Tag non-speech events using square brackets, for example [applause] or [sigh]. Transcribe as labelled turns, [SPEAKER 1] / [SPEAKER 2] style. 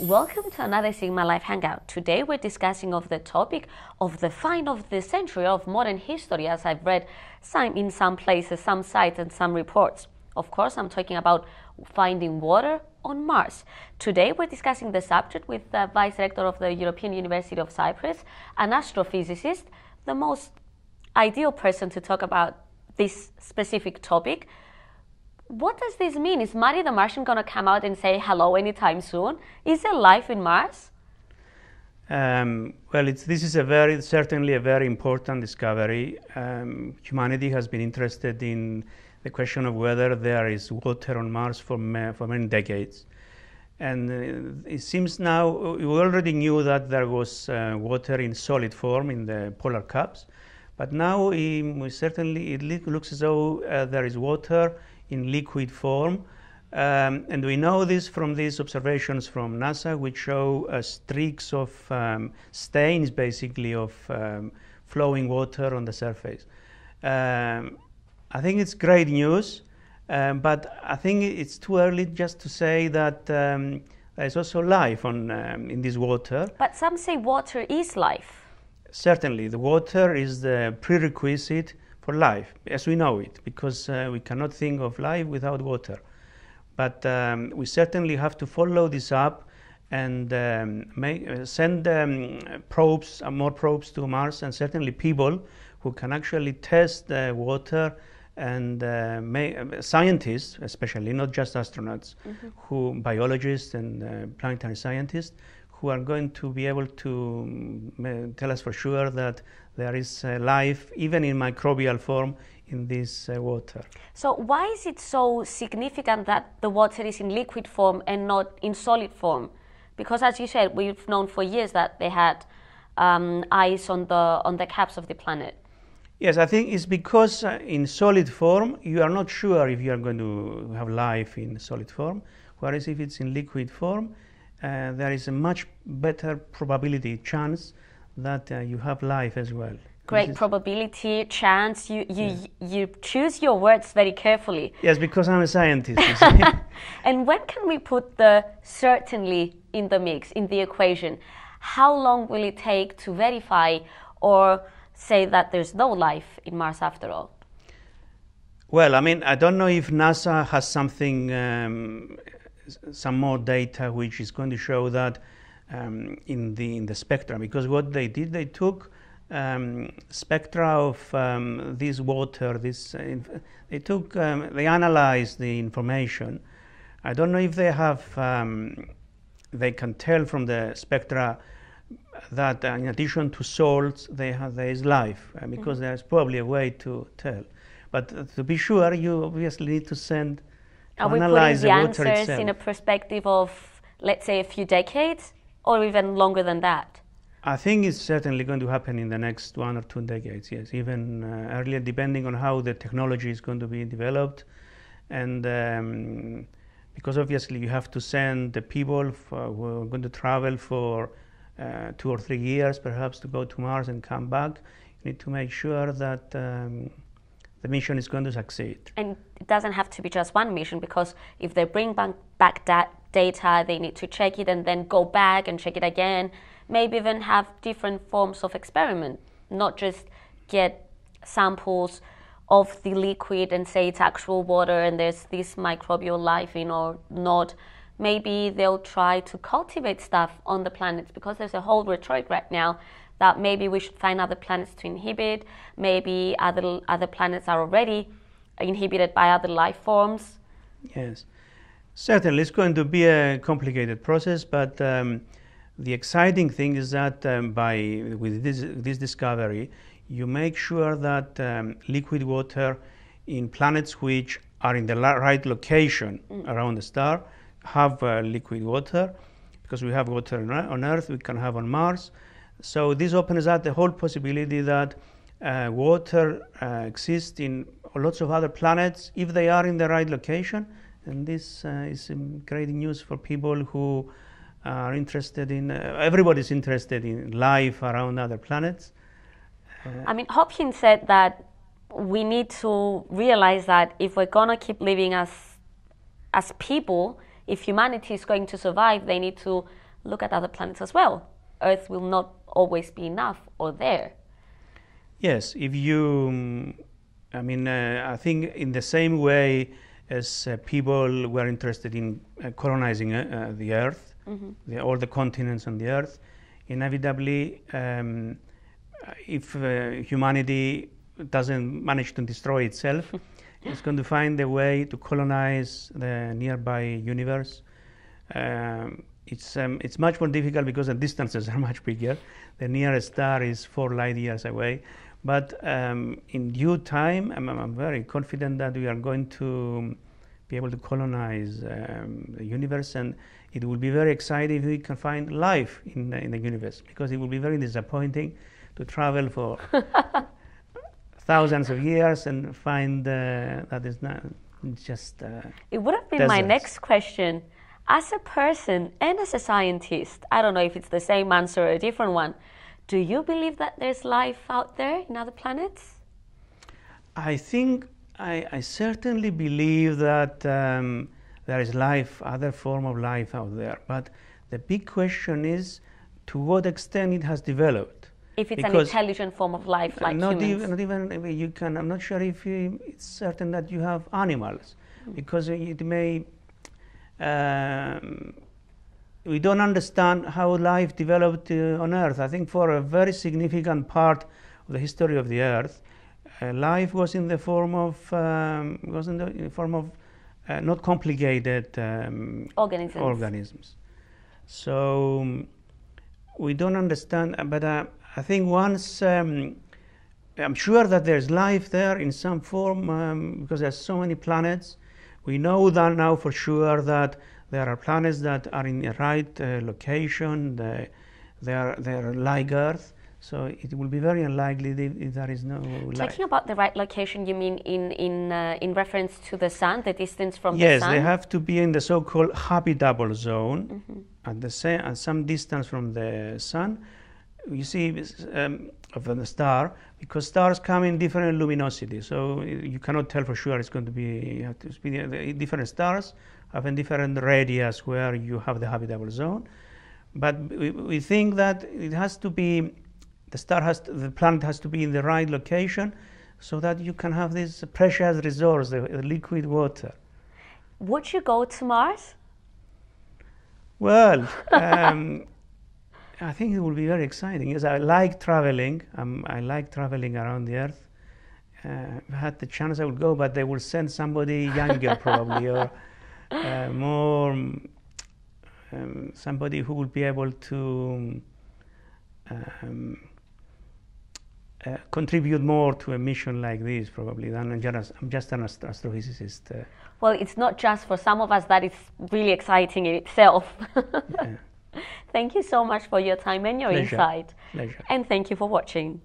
[SPEAKER 1] Welcome to another SigmaLive Hangout. Today we're discussing of the topic of the find of the century of modern history as I've read some in some places, some sites and some reports. Of course, I'm talking about finding water on Mars. Today we're discussing the subject with the Vice Rector of the European University of Cyprus, an astrophysicist, the most ideal person to talk about this specific topic what does this mean? Is Marty the Martian going to come out and say hello anytime soon? Is there life in Mars?
[SPEAKER 2] Um, well, this is a very certainly a very important discovery. Um, humanity has been interested in the question of whether there is water on Mars for, ma- for many decades. And uh, it seems now we already knew that there was uh, water in solid form in the polar caps, but now we certainly it looks as though uh, there is water in liquid form. Um, and we know this from these observations from NASA, which show uh, streaks of um, stains, basically, of um, flowing water on the surface. Um, I think it's great news, um, but I think it's too early just to say that um, there's also life on, in this water.
[SPEAKER 1] But some say water is life.
[SPEAKER 2] Certainly, the water is the prerequisite for life as we know it, because uh, we cannot think of life without water. But um, we certainly have to follow this up and um, make, uh, send um, probes, uh, more probes to Mars, and certainly people who can actually test the water and uh, may, uh, scientists, especially not just astronauts, mm-hmm. who biologists and uh, planetary scientists, who are going to be able to um, tell us for sure that there is uh, life, even in microbial form, in this uh, water.
[SPEAKER 1] So, why is it so significant that the water is in liquid form and not in solid form? Because, as you said, we've known for years that they had um, ice on the on the caps of the planet.
[SPEAKER 2] Yes, I think it's because uh, in solid form you are not sure if you are going to have life in solid form, whereas if it's in liquid form, uh, there is a much better probability chance that uh, you have life as well.
[SPEAKER 1] Great probability, chance. You you you choose your words very carefully.
[SPEAKER 2] Yes, because I'm a scientist. [laughs]
[SPEAKER 1] and when can we put the certainly in the mix in the equation? How long will it take to verify or say that there's no life in Mars after all?
[SPEAKER 2] Well, I mean, I don't know if NASA has something, um, some more data which is going to show that um, in the in the spectra. Because what they did they took um, spectra of um, this water this uh, they took um, they analyzed the information. I don't know if they have um, they can tell from the spectra that uh, in addition to salts they have there is life uh, because mm-hmm. there's probably a way to tell. But uh, to be sure you obviously need to send
[SPEAKER 1] Are analyze we putting the, the answers itself. in a perspective of let's say a few decades or even longer than that?
[SPEAKER 2] I think it's certainly going to happen in the next one or two decades, yes, even uh, earlier, depending on how the technology is going to be developed. And um, because obviously you have to send the people for, who are going to travel for uh, two or three years, perhaps, to go to Mars and come back. You need to make sure that um, the mission is going to succeed.
[SPEAKER 1] And doesn't have to be just one mission because if they bring back, back that data, they need to check it and then go back and check it again. Maybe even have different forms of experiment, not just get samples of the liquid and say it's actual water and there's this microbial life in or not. Maybe they'll try to cultivate stuff on the planets because there's a whole rhetoric right now that maybe we should find other planets to inhibit. Maybe other other planets are already inhibited by other life forms.
[SPEAKER 2] Yes, certainly it's going to be a complicated process, but um, the exciting thing is that um, by with this this discovery, you make sure that um, liquid water in planets which are in the right location mm. around the star have uh, liquid water because we have water on Earth, we can have on Mars so this opens up the whole possibility that uh, water uh, exists in lots of other planets if they are in the right location. And this uh, is great news for people who are interested in, uh, everybody's interested in life around other planets.
[SPEAKER 1] Uh, I mean, Hawking said that we need to realize that if we're going to keep living as, as people, if humanity is going to survive, they need to look at other planets as well. Earth will not always be enough or there.
[SPEAKER 2] Yes, if you, I mean, uh, I think in the same way as uh, people were interested in uh, colonizing uh, uh, the Earth, mm-hmm. the, all the continents on the Earth, inevitably, um, if uh, humanity doesn't manage to destroy itself, [laughs] it's going to find a way to colonize the nearby universe. Um, it's, um, it's much more difficult because the distances are [laughs] much bigger. The nearest star is four light years away. But um, in due time, I'm, I'm, very confident that we are going to be able to colonize um, the universe, and it will be very exciting if we can find life in the, in the universe, because it will be very disappointing to travel for [laughs] thousands of years and find uh, that is not just. Uh,
[SPEAKER 1] it would have been deserts. my next question. As a person and as a scientist, I don't know if it's the same answer or a different one do you believe that there's life out there in other planets?
[SPEAKER 2] I think I, I certainly believe that um, there is life, other form of life out there. But the big question is to what extent it has developed.
[SPEAKER 1] If it's because an intelligent form of life, like
[SPEAKER 2] not
[SPEAKER 1] humans.
[SPEAKER 2] Even, not even you can. I'm not sure if you, it's certain that you have animals, mm. because it may. Um, we don't understand how life developed uh, on Earth. I think for a very significant part of the history of the Earth, uh, life was in the form of um, was in the, form of uh, not complicated um,
[SPEAKER 1] organisms.
[SPEAKER 2] organisms. So um, we don't understand, uh, but uh, I think once. Um, I'm sure that there's life there in some form um, because there's so many planets. We know that now for sure that there are planets that are in the right uh, location. They, they are they are like Earth. So it will be very unlikely that there is no
[SPEAKER 1] life. Talking about the right location, you mean in in uh, in reference to the sun, the distance from
[SPEAKER 2] yes,
[SPEAKER 1] the sun?
[SPEAKER 2] Yes, they have to be in the so-called habitable zone, mm-hmm. at the same at some distance from the sun. You see, um, of the star, because stars come in different luminosity, so you cannot tell for sure it's going to be, you have to be different stars having different radius where you have the habitable zone. But we, we think that it has to be, the star has, to, the planet has to be in the right location so that you can have this precious resource, the, the liquid water.
[SPEAKER 1] Would you go to Mars?
[SPEAKER 2] Well, [laughs] um, I think it will be very exciting. Yes, I like traveling. Um, I like traveling around the Earth. Uh, if I had the chance, I would go, but they will send somebody younger probably, or [laughs] uh, more um, somebody who will be able to um, uh, contribute more to a mission like this, probably, than just, I'm just an astrophysicist. Uh.
[SPEAKER 1] Well, it's not just for some of us that it's really exciting in itself. [laughs] yeah. Thank you so much for your time and your
[SPEAKER 2] Pleasure.
[SPEAKER 1] insight.
[SPEAKER 2] Pleasure.
[SPEAKER 1] And thank you for watching.